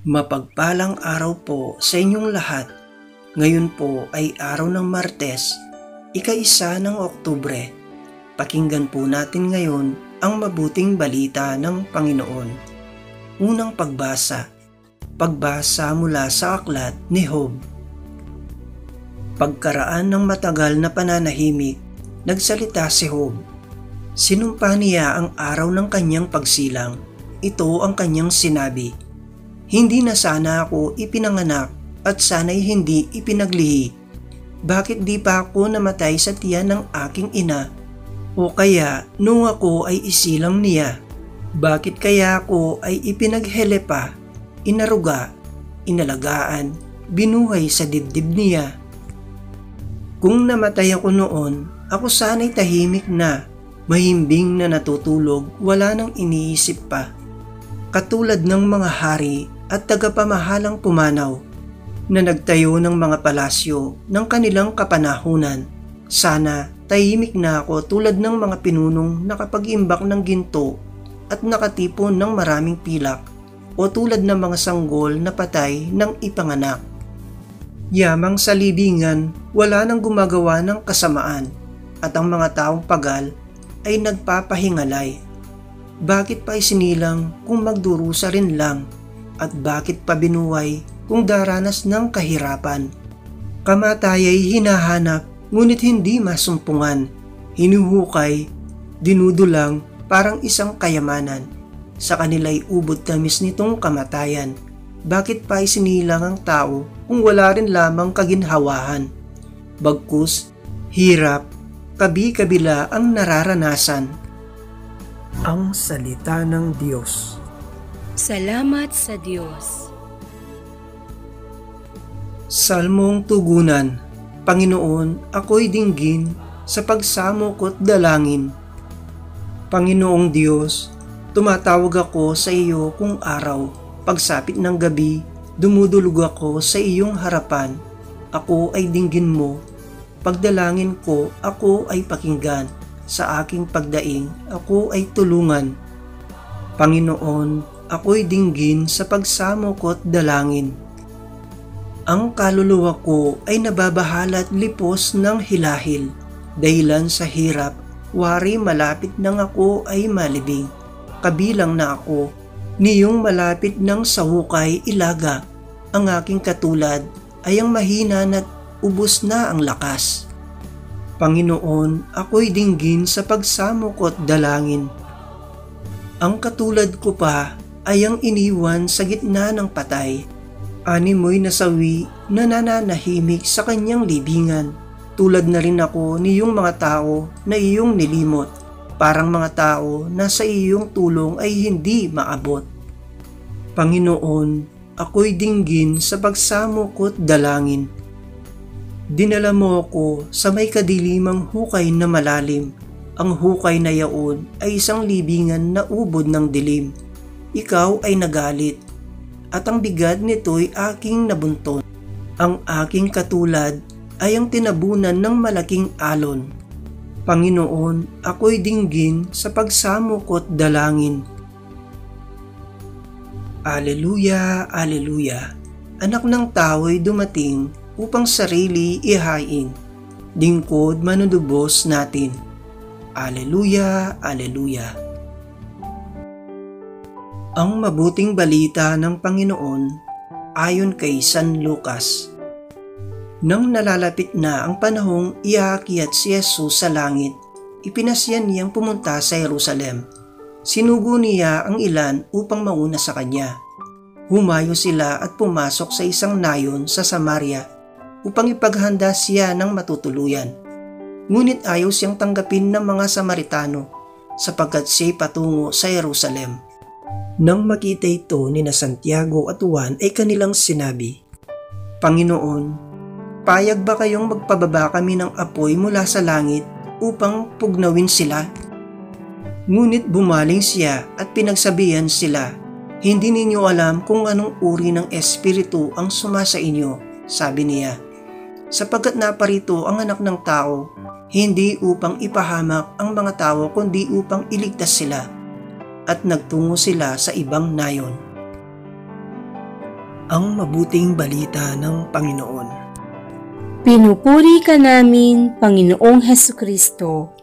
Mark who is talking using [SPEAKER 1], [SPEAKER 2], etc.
[SPEAKER 1] Mapagpalang araw po sa inyong lahat. Ngayon po ay araw ng Martes, ika-isa ng Oktubre. Pakinggan po natin ngayon ang mabuting balita ng Panginoon. Unang pagbasa. Pagbasa mula sa aklat ni Job. Pagkaraan ng matagal na pananahimik, nagsalita si Job. Sinumpa niya ang araw ng kanyang pagsilang. Ito ang kanyang sinabi hindi na sana ako ipinanganak at sana'y hindi ipinaglihi. Bakit di pa ako namatay sa tiyan ng aking ina? O kaya nung ako ay isilang niya? Bakit kaya ako ay ipinaghele pa, inaruga, inalagaan, binuhay sa dibdib niya? Kung namatay ako noon, ako sana'y tahimik na, mahimbing na natutulog, wala nang iniisip pa. Katulad ng mga hari at tagapamahalang pumanaw na nagtayo ng mga palasyo ng kanilang kapanahunan. Sana tahimik na ako tulad ng mga pinunong nakapag-imbak ng ginto at nakatipon ng maraming pilak o tulad ng mga sanggol na patay ng ipanganak. Yamang sa libingan, wala nang gumagawa ng kasamaan at ang mga taong pagal ay nagpapahingalay. Bakit pa isinilang kung magdurusa rin lang at bakit pa binuhay kung daranas ng kahirapan. Kamatay ay hinahanap ngunit hindi masumpungan, hinuhukay, dinudulang parang isang kayamanan. Sa kanila'y ubod tamis nitong kamatayan. Bakit pa isinilang ang tao kung wala rin lamang kaginhawahan? Bagkus, hirap, kabi-kabila ang nararanasan. Ang Salita ng Diyos
[SPEAKER 2] Salamat sa Diyos.
[SPEAKER 1] Salmong Tugunan Panginoon, ako'y dinggin sa pagsamo ko't dalangin. Panginoong Diyos, tumatawag ako sa iyo kung araw. Pagsapit ng gabi, dumudulog ako sa iyong harapan. Ako ay dinggin mo. Pagdalangin ko, ako ay pakinggan. Sa aking pagdaing, ako ay tulungan. Panginoon, ako'y dinggin sa pagsamo ko't dalangin. Ang kaluluwa ko ay nababahala at lipos ng hilahil. Dahilan sa hirap, wari malapit nang ako ay malibing. Kabilang na ako, niyong malapit ng sahukay ilaga. Ang aking katulad ay ang mahina at ubos na ang lakas. Panginoon, ako'y dinggin sa pagsamo ko't dalangin. Ang katulad ko pa ay ang iniwan sa gitna ng patay. Ani mo'y nasawi na nananahimik sa kanyang libingan. Tulad na rin ako niyong mga tao na iyong nilimot. Parang mga tao na sa iyong tulong ay hindi maabot. Panginoon, ako'y dinggin sa pagsamo ko't dalangin. Dinala mo ako sa may kadilimang hukay na malalim. Ang hukay na yaon ay isang libingan na ubod ng dilim ikaw ay nagalit, at ang bigat nito'y aking nabunton. Ang aking katulad ay ang tinabunan ng malaking alon. Panginoon, ako'y dinggin sa pagsamo ko't dalangin. Aleluya, Aleluya. Anak ng tao'y dumating upang sarili ihain. Dingkod manudubos natin. Aleluya, Aleluya. Ang mabuting balita ng Panginoon ayon kay San Lucas. Nang nalalapit na ang panahong iakyat si Jesus sa langit, ipinasyan niyang pumunta sa Jerusalem. Sinugo niya ang ilan upang mauna sa kanya. Humayo sila at pumasok sa isang nayon sa Samaria upang ipaghanda siya ng matutuluyan. Ngunit ayaw siyang tanggapin ng mga Samaritano sapagkat siya'y patungo sa Jerusalem. Nang makita ito ni na Santiago at Juan ay kanilang sinabi, Panginoon, payag ba kayong magpababa kami ng apoy mula sa langit upang pugnawin sila? Ngunit bumaling siya at pinagsabihan sila, Hindi ninyo alam kung anong uri ng espiritu ang sumasa inyo, sabi niya. Sapagkat naparito ang anak ng tao, hindi upang ipahamak ang mga tao kundi upang iligtas sila at nagtungo sila sa ibang nayon. ang mabuting balita ng Panginoon.
[SPEAKER 2] Pinupuri ka namin, Panginoong Heso Kristo.